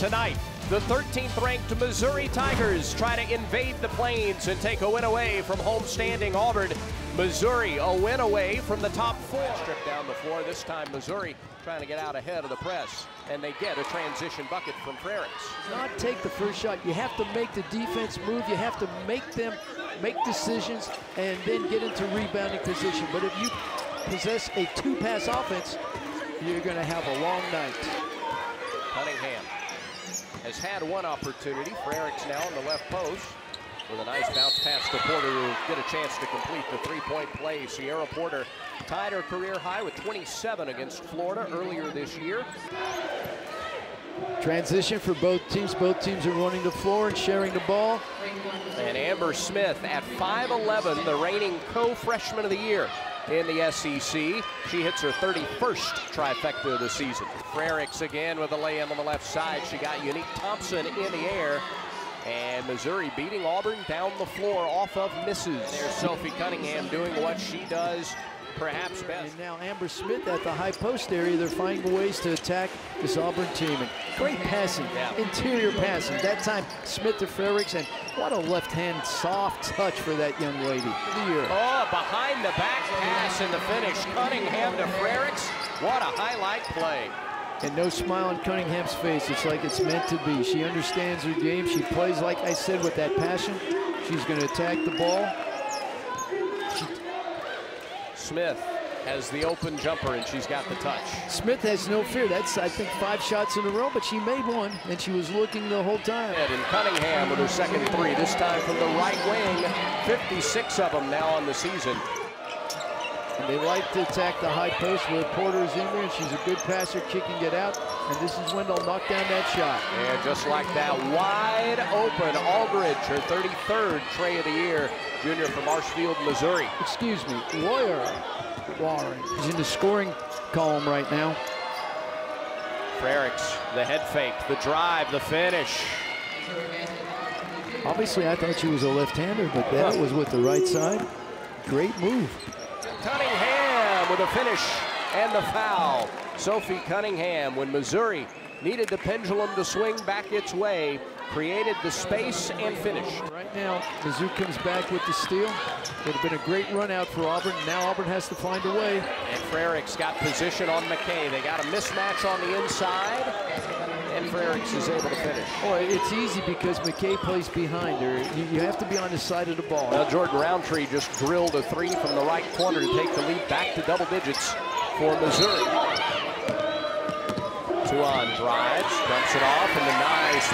tonight. The 13th ranked Missouri Tigers try to invade the Plains and take a win away from homestanding Auburn. Missouri a win away from the top four. Strip down the floor. This time Missouri trying to get out ahead of the press. And they get a transition bucket from Frericks. Not take the first shot. You have to make the defense move. You have to make them make decisions and then get into rebounding position. But if you possess a two-pass offense, you're going to have a long night. Cunningham has had one opportunity. Frericks now in the left post with a nice bounce pass to Porter who get a chance to complete the three-point play. Cierra Porter tied her career high with 27 against Florida earlier this year. Transition for both teams. Both teams are running the floor and sharing the ball. And Amber Smith at 5'11", the reigning co-freshman of the year in the SEC. She hits her 31st trifecta of the season. Frericks again with a lay-in on the left side. She got Unique Thompson in the air. And Missouri beating Auburn down the floor off of misses. There's Sophie Cunningham doing what she does perhaps best. And now Amber Smith at the high post area. They're finding ways to attack this Auburn team. And great passing, yeah. interior passing. That time Smith to Frericks, and what a left-hand soft touch for that young lady. Oh, behind the back pass in the finish. Cunningham to Frericks. What a highlight play. And no smile on Cunningham's face. It's like it's meant to be. She understands her game. She plays, like I said, with that passion. She's going to attack the ball. Smith has the open jumper and she's got the touch. Smith has no fear. That's, I think, five shots in a row, but she made one, and she was looking the whole time. And Cunningham with her second three, this time from the right wing. 56 of them now on the season. And they like to attack the high post where Porter's in there, and she's a good passer, kicking it out. And this is when they'll knock down that shot. And just like that, wide open, Aldridge, her 33rd tray of the year, junior from Marshfield, Missouri. Excuse me, Lawyer Warren is in the scoring column right now. Frericks, the head fake, the drive, the finish. Obviously, I thought she was a left-hander, but that was with the right side. Great move. Cunningham with a finish and the foul. Sophie Cunningham, when Missouri needed the pendulum to swing back its way, created the space and finished. Right now, Mizzou comes back with the steal. Would have been a great run out for Auburn. Now Auburn has to find a way. And Frericks got position on McKay. They got a mismatch on the inside, and Frericks is able to finish. Boy, it's easy because McKay plays behind her. You, you have to be on the side of the ball. Now Jordan Roundtree just drilled a three from the right corner to take the lead back to double digits for Missouri. Tuan drives, dumps it off, and a nice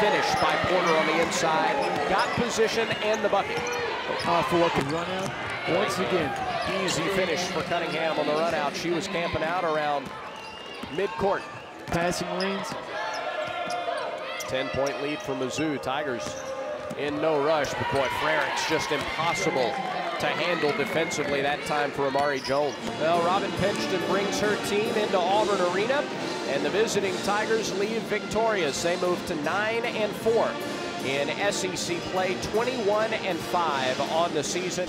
finish by Porter on the inside. Got position and the bucket. Off look and run out. Once again. Easy finish for Cunningham on the run out. She was camping out around mid-court. Passing lanes. 10-point lead for Mizzou. Tigers in no rush, but boy, Frericks just impossible to handle defensively that time for Amari Jones. Well, Robin Pingeton brings her team into Auburn Arena, and the visiting Tigers leave victorious. They move to 9 and 4 in SEC play, 21 and 5 on the season.